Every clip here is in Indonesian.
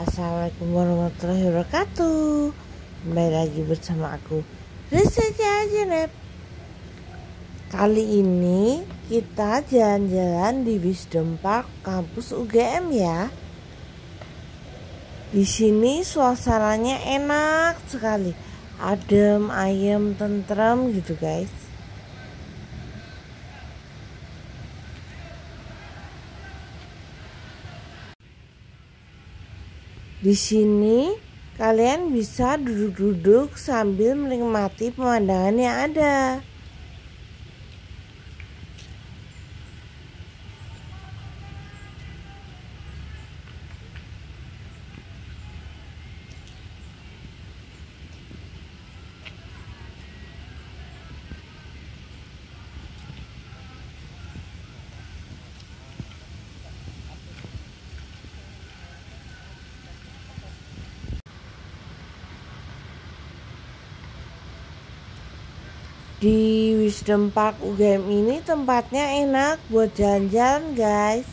Assalamualaikum warahmatullahi wabarakatuh. Kembali lagi bersama aku Risa Jajanep. Kali ini kita jalan-jalan di Wisdom Park kampus UGM ya. Di sini suasananya enak sekali. Adem, ayem, tentrem gitu guys Di sini kalian bisa duduk-duduk sambil menikmati pemandangan yang ada. Di Wisdom Park UGM ini tempatnya enak buat jalan-jalan guys.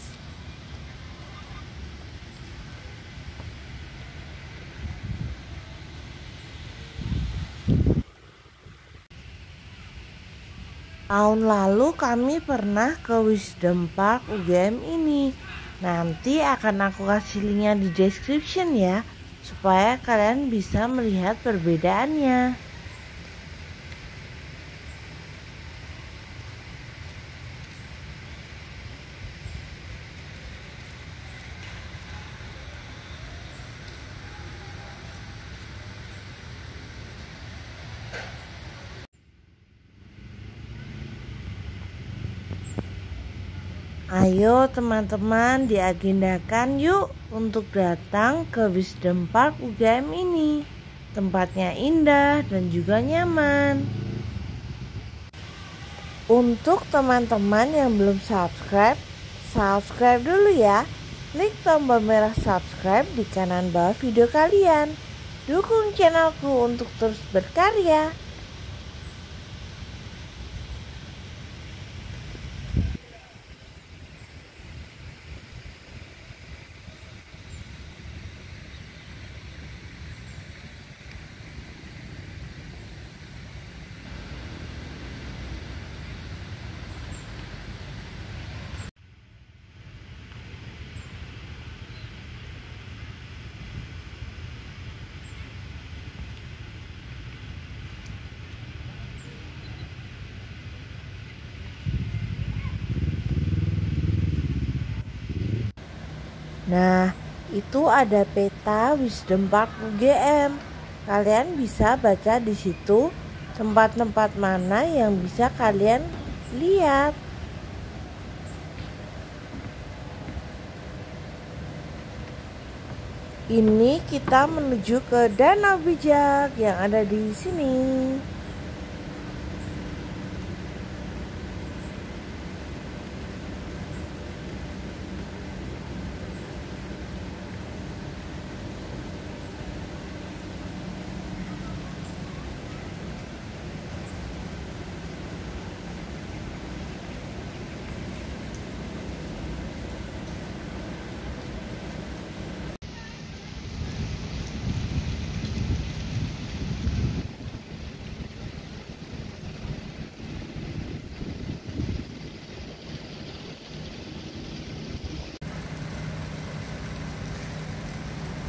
Tahun lalu kami pernah ke Wisdom Park UGM ini. Nanti akan aku kasih linknya di description ya Supaya kalian bisa melihat perbedaannya Ayo teman-teman diagendakan yuk untuk datang ke Wisdom Park UGM ini. Tempatnya indah dan juga nyaman. Untuk teman-teman yang belum subscribe, subscribe dulu ya. Klik tombol merah subscribe di kanan bawah video kalian. Dukung channelku untuk terus berkarya. Nah, itu ada peta Wisdom Park UGM. Kalian bisa baca di situ tempat-tempat mana yang bisa kalian lihat. Ini kita menuju ke Danau Bijak yang ada di sini.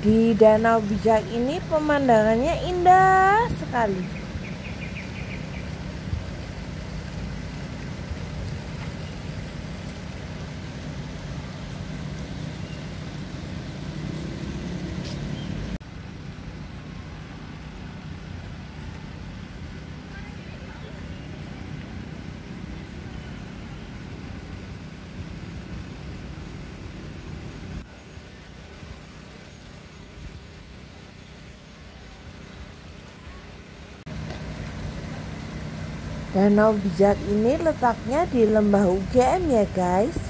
Di Danau Bijak ini pemandangannya indah sekali. Danau Bijak ini letaknya di lembah UGM ya guys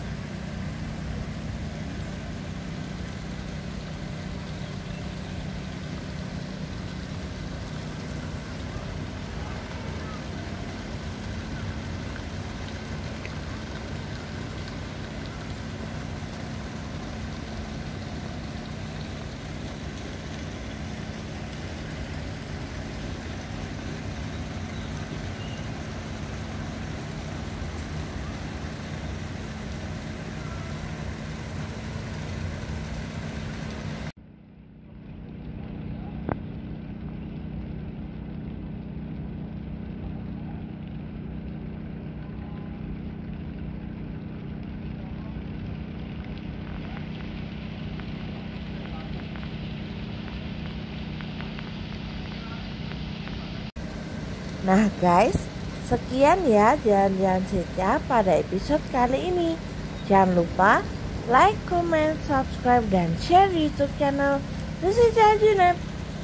Nah guys, sekian ya jalan-jalan setia pada episode kali ini. Jangan lupa like, comment, subscribe, dan share YouTube channel Lucy Junep.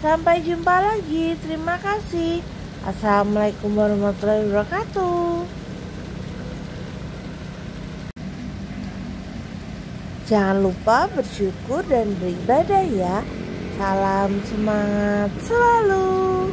Sampai jumpa lagi. Terima kasih. Assalamualaikum warahmatullahi wabarakatuh. Jangan lupa bersyukur dan beribadah ya. Salam semangat selalu.